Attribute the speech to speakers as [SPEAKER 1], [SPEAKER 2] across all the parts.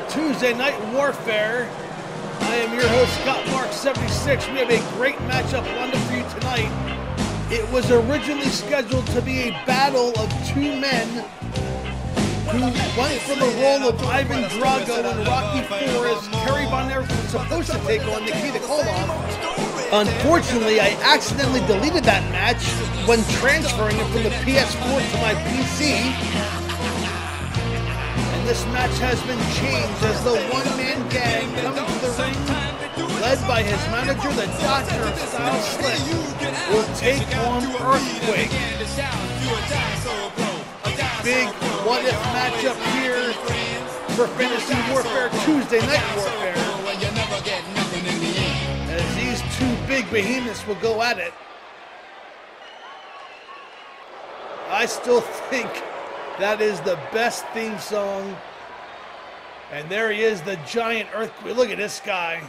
[SPEAKER 1] Tuesday Night Warfare. I am your host, Gotmark 76. We have a great matchup lined up for you tonight. It was originally scheduled to be a battle of two men who went for the role of Ivan Drago in Rocky IV as Kerry Von Erich was supposed to take on Nikita Koloff. Unfortunately, I accidentally deleted that match when transferring it from the PS4 to my PC. This match has been changed as the one-man gang coming to the ring, led by his manager, the Doctor of Style Slick, will take on Earthquake. Big what-if matchup here for Fantasy Warfare Tuesday Night Warfare. As these two big behemoths will go at it. I still think that is the best theme song. And there he is, the giant earthquake. Look at this guy.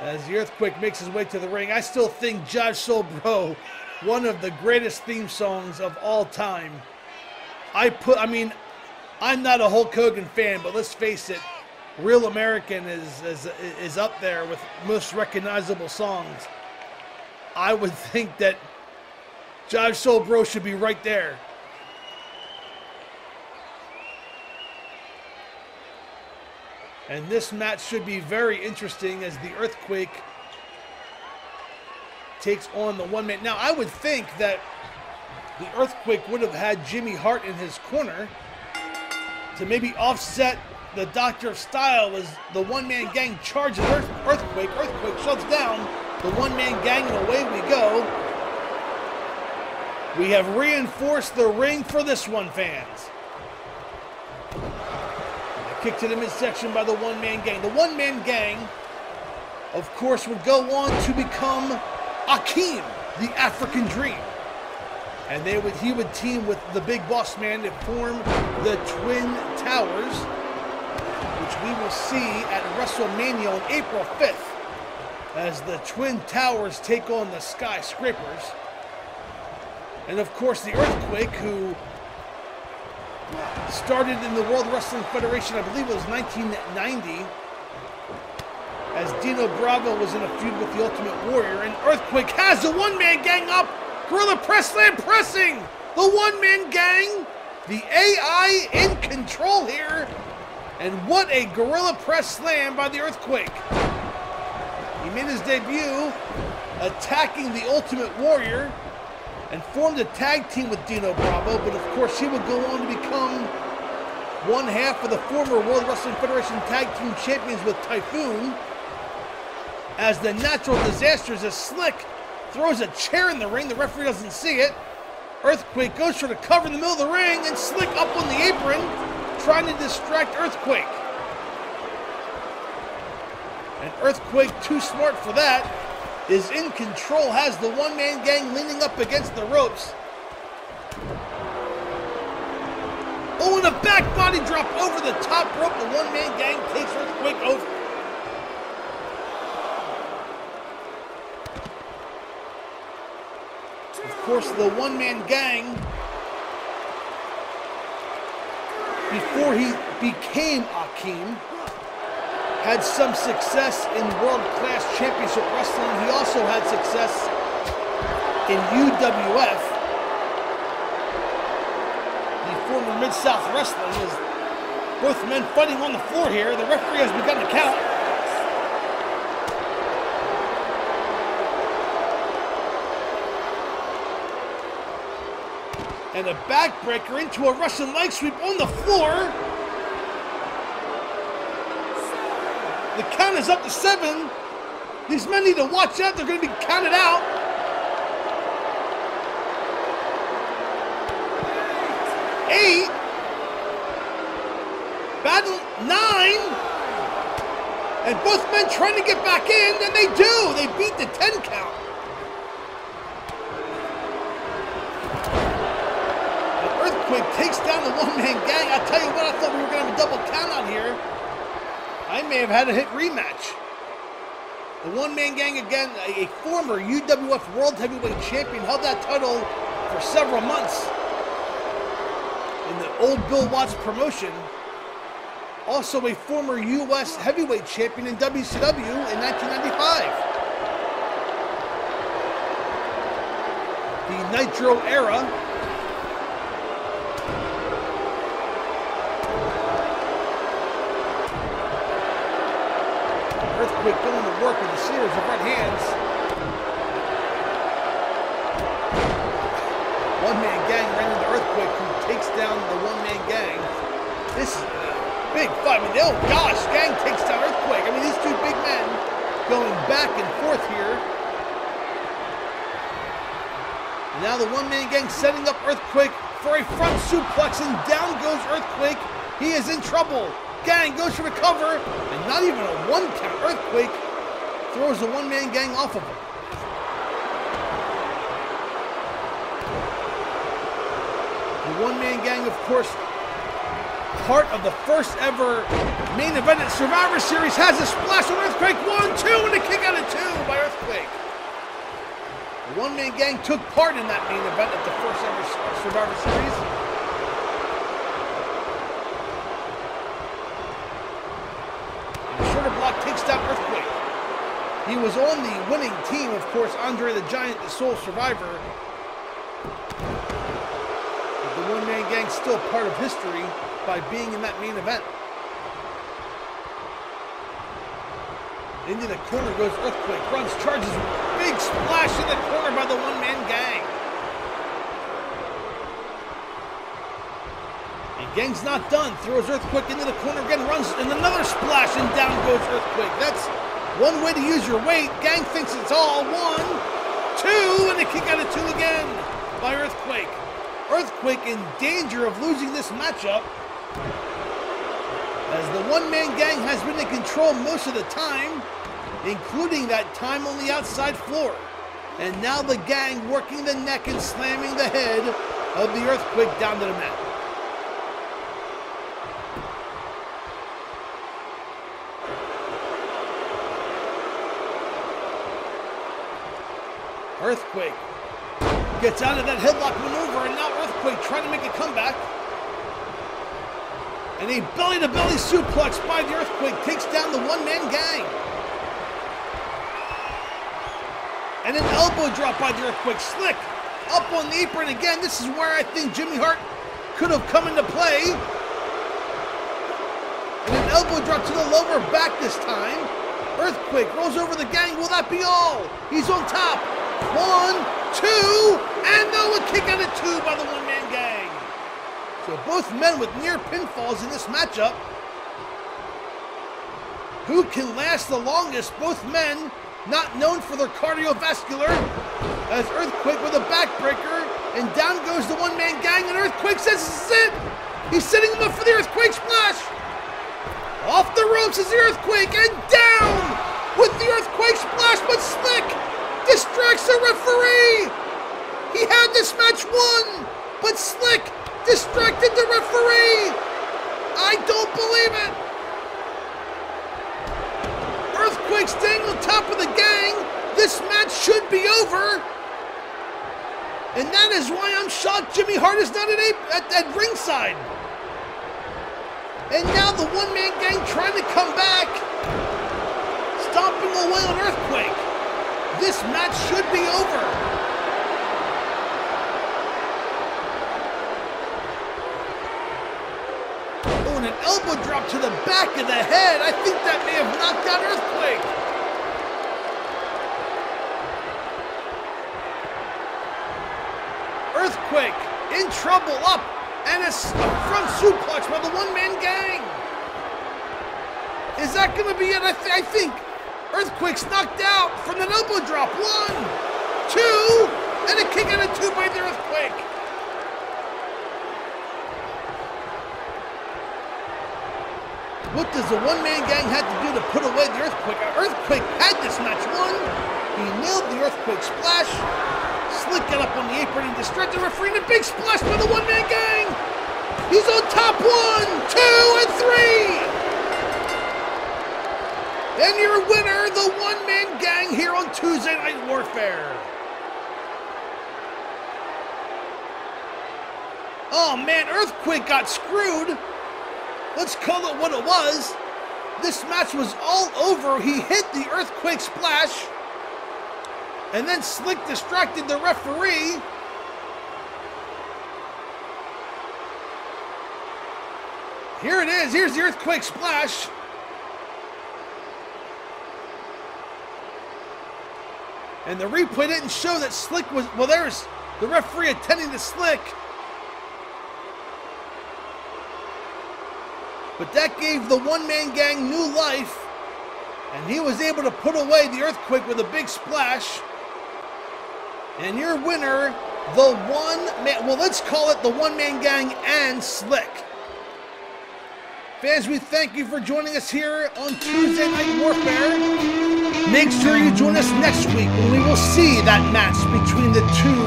[SPEAKER 1] As the earthquake makes his way to the ring, I still think Jive Soul Bro, one of the greatest theme songs of all time. I put, I mean, I'm not a Hulk Hogan fan, but let's face it, Real American is, is, is up there with most recognizable songs. I would think that Jive Soul Bro should be right there. And this match should be very interesting as the Earthquake takes on the one man. Now, I would think that the Earthquake would have had Jimmy Hart in his corner to maybe offset the Doctor of Style as the one man gang charges Earth, Earthquake. Earthquake shuts down the one man gang, and away we go. We have reinforced the ring for this one, fans. Kick to the midsection by the one man gang. The one man gang, of course, would go on to become Akeem, the African Dream. And they would he would team with the big boss man to form the Twin Towers, which we will see at WrestleMania on April 5th as the Twin Towers take on the Skyscrapers. And of course, the Earthquake, who started in the World Wrestling Federation, I believe it was 1990, as Dino Bravo was in a feud with the Ultimate Warrior, and Earthquake has the one-man gang up, Gorilla Press pressing the one-man gang, the AI in control here, and what a Gorilla Press Slam by the Earthquake. He made his debut attacking the Ultimate Warrior, and formed a tag team with Dino Bravo, but of course he would go on to become one half of the former World Wrestling Federation Tag Team Champions with Typhoon. As the natural disasters as Slick throws a chair in the ring, the referee doesn't see it. Earthquake goes for the cover in the middle of the ring, and Slick up on the apron, trying to distract Earthquake. And Earthquake, too smart for that, is in control, has the one-man gang leaning up against the ropes. Oh, and a back body drop over the top rope. The one-man gang takes Earthquake over. Of course, the one-man gang, before he became Akeem, had some success in World Class Championship Wrestling. He also had success in UWF. The former Mid-South Wrestling is both men fighting on the floor here. The referee has begun to count. And a backbreaker into a Russian leg sweep on the floor. The count is up to seven. These men need to watch out. They're going to be counted out. Eight. Battle nine. And both men trying to get back in, and they do. They beat the 10 count. Earthquake takes down the one-man gang. I tell you what, I thought we were going to have a double count out here. I may have had a hit rematch. The one man gang again, a, former UWF World Heavyweight Champion, held that title for for several months in the old Bill Watts promotion. Also a former U.S. heavyweight champion in WCW in 1995. The Nitro era Earthquake going to work with a series of right hands. One-man gang ran into Earthquake who takes down the one-man gang. This is a big fight. I mean, oh gosh, gang takes down Earthquake. I mean, these two big men going back and forth here. Now the one-man gang setting up Earthquake for a front suplex and down goes Earthquake. He is in trouble. Gang goes for the cover, and not even a one count. Earthquake throws the one man gang off of him. The one man gang, of course, part of the first ever main event at Survivor Series, has a splash on Earthquake. One, two, and a kick out of two by Earthquake. The one man gang took part in that main event at the first ever Survivor Series. He was on the winning team, of course, Andre the Giant, the sole survivor. But the one-man gang still part of history by being in that main event. Into the corner goes Earthquake, runs, charges, big splash in the corner by the one-man gang. And Gang's not done, throws Earthquake into the corner again, runs, and another splash, and down goes Earthquake. That's one way to use your weight. Gang thinks it's all one, two, and a kick out of two again by Earthquake. Earthquake in danger of losing this matchup as the one-man gang has been in control most of the time, including that time on the outside floor. And now the gang working the neck and slamming the head of the Earthquake down to the mat. Earthquake gets out of that headlock maneuver, and now Earthquake trying to make a comeback. And a belly-to-belly suplex by the Earthquake takes down the one-man gang. And an elbow drop by the Earthquake. Slick up on the apron again. This is where I think Jimmy Hart could have come into play. And an elbow drop to the lower back this time. Earthquake rolls over the gang. Will that be all? He's on top. One, two, and no, a kick out of two by the one-man gang. So both men with near pinfalls in this matchup. Who can last the longest? Both men not known for their cardiovascular. As Earthquake with a backbreaker, and down goes the one-man gang, and Earthquake says this is it. He's setting him up for the Earthquake splash. Off the ropes is the Earthquake, and down with the Earthquake splash, but Slick distracts the referee. He had this match won, but Slick distracted the referee. I don't believe it. Earthquake staying on top of the gang. This match should be over. And that is why I'm shocked Jimmy Hart is not at, at, at ringside. And now the one-man gang trying to come back. Stomping away on Earthquake. This match should be over. Oh, and an elbow drop to the back of the head. I think that may have knocked out Earthquake. Earthquake in trouble up and a, front suplex by the one-man gang. Is that going to be it? I, th I think Earthquake's knocked out from an elbow drop. One, two, and a kick out of two by the Earthquake. What does the one-man gang have to do to put away the Earthquake? Earthquake had this match won. He nailed the Earthquake splash. Slick got up on the apron and distracted the referee. And a big splash by the one-man gang. He's on top one, two, and three. And your winner, the one man gang here on Tuesday Night Warfare. Oh man, Earthquake got screwed. Let's call it what it was. This match was all over. He hit the Earthquake splash. And then Slick distracted the referee. Here it is. Here's the Earthquake splash. And the replay didn't show that Slick was. Well, there's the referee attending to Slick. But that gave the one man gang new life. And he was able to put away the earthquake with a big splash. And your winner, the one man, well, let's call it the one man gang and Slick. Fans, we thank you for joining us here on Tuesday Night Warfare. Make sure you join us next week when we will see that match between the two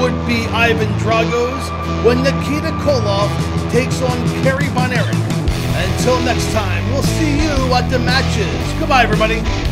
[SPEAKER 1] would-be Ivan Dragos when Nikita Koloff takes on Kerry Von Erich. Until next time, we'll see you at the matches. Goodbye, everybody.